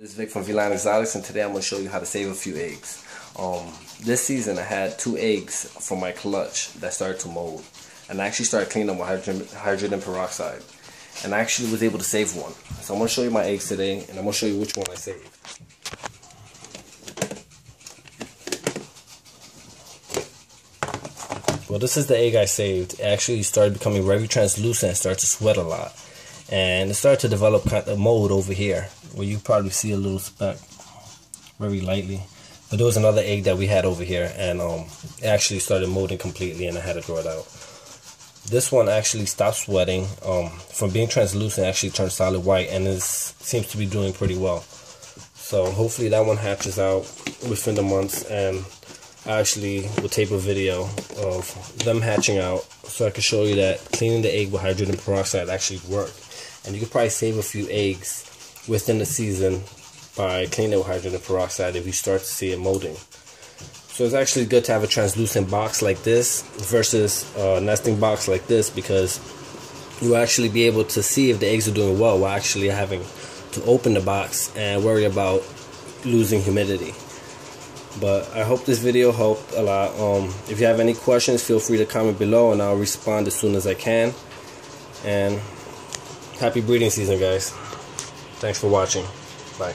This is Vic from V-Line Exotics and today I'm going to show you how to save a few eggs. Um, this season I had two eggs from my clutch that started to mold and I actually started cleaning them with hydrogen, hydrogen peroxide and I actually was able to save one. So I'm going to show you my eggs today and I'm going to show you which one I saved. Well this is the egg I saved. It actually started becoming very translucent and started to sweat a lot and it started to develop kind of mold over here where you probably see a little speck very lightly. But there was another egg that we had over here and um, it actually started molding completely and I had to throw it out. This one actually stopped sweating um, from being translucent actually turned solid white and it seems to be doing pretty well. So hopefully that one hatches out within the months and I actually will tape a video of them hatching out so I can show you that cleaning the egg with hydrogen peroxide actually worked and you could probably save a few eggs within the season by cleaning it with hydrogen peroxide if you start to see it molding. So it's actually good to have a translucent box like this versus a nesting box like this because you actually be able to see if the eggs are doing well while actually having to open the box and worry about losing humidity. But I hope this video helped a lot. Um, if you have any questions, feel free to comment below and I'll respond as soon as I can. And happy breeding season, guys. Thanks for watching. Bye.